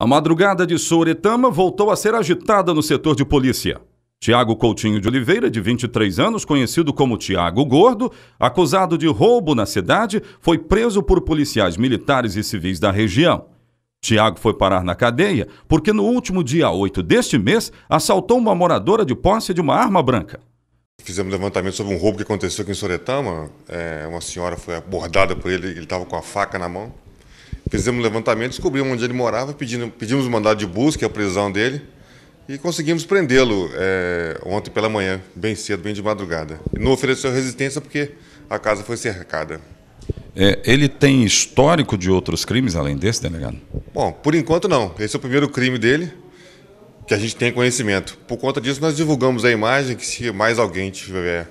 A madrugada de Souretama voltou a ser agitada no setor de polícia. Tiago Coutinho de Oliveira, de 23 anos, conhecido como Tiago Gordo, acusado de roubo na cidade, foi preso por policiais militares e civis da região. Tiago foi parar na cadeia porque no último dia 8 deste mês assaltou uma moradora de posse de uma arma branca. Fizemos levantamento sobre um roubo que aconteceu aqui em Soretama. É, uma senhora foi abordada por ele, ele estava com a faca na mão. Fizemos um levantamento, descobrimos onde ele morava, pedindo, pedimos um mandado de busca, a prisão dele, e conseguimos prendê-lo é, ontem pela manhã, bem cedo, bem de madrugada. Não ofereceu resistência porque a casa foi cercada. É, ele tem histórico de outros crimes além desse, delegado? Bom, por enquanto não. Esse é o primeiro crime dele que a gente tem conhecimento. Por conta disso, nós divulgamos a imagem que se mais alguém tiver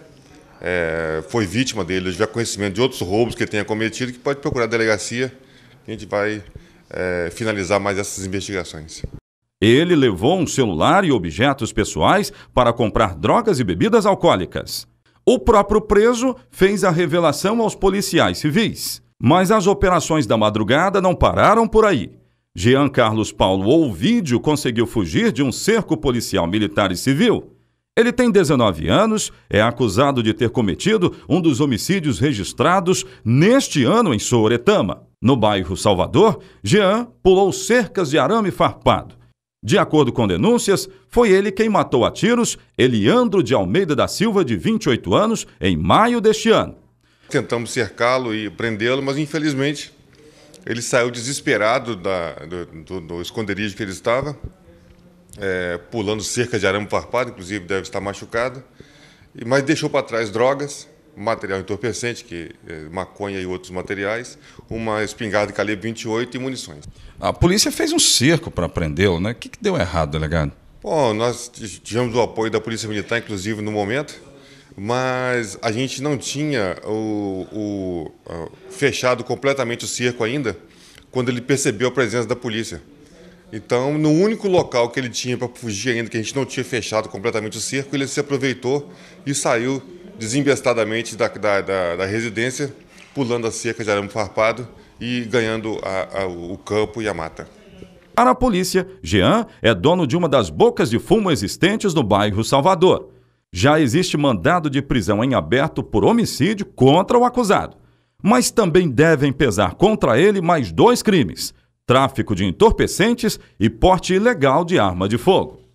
é, foi vítima dele, tiver conhecimento de outros roubos que ele tenha cometido, que pode procurar a delegacia a gente vai é, finalizar mais essas investigações. Ele levou um celular e objetos pessoais para comprar drogas e bebidas alcoólicas. O próprio preso fez a revelação aos policiais civis. Mas as operações da madrugada não pararam por aí. Jean Carlos Paulo Ouvídio conseguiu fugir de um cerco policial militar e civil. Ele tem 19 anos, é acusado de ter cometido um dos homicídios registrados neste ano em Souretama. No bairro Salvador, Jean pulou cercas de arame farpado. De acordo com denúncias, foi ele quem matou a tiros Eliandro de Almeida da Silva, de 28 anos, em maio deste ano. Tentamos cercá-lo e prendê-lo, mas infelizmente ele saiu desesperado da, do, do, do, esconderijo que ele estava, é, pulando cerca de arame farpado, inclusive deve estar machucado, mas deixou para trás drogas material entorpecente, que é maconha e outros materiais, uma espingarda de calibre 28 e munições. A polícia fez um cerco para prendê-lo, né? O que, que deu errado, delegado? Bom, nós tivemos o apoio da Polícia Militar, inclusive, no momento, mas a gente não tinha o, o, o fechado completamente o cerco ainda quando ele percebeu a presença da polícia. Então, no único local que ele tinha para fugir ainda, que a gente não tinha fechado completamente o cerco, ele se aproveitou e saiu desembestadamente da, da, da, da residência, pulando a cerca de arame farpado e ganhando a, a, o campo e a mata. Para a polícia, Jean é dono de uma das bocas de fumo existentes no bairro Salvador. Já existe mandado de prisão em aberto por homicídio contra o acusado. Mas também devem pesar contra ele mais dois crimes: tráfico de entorpecentes e porte ilegal de arma de fogo.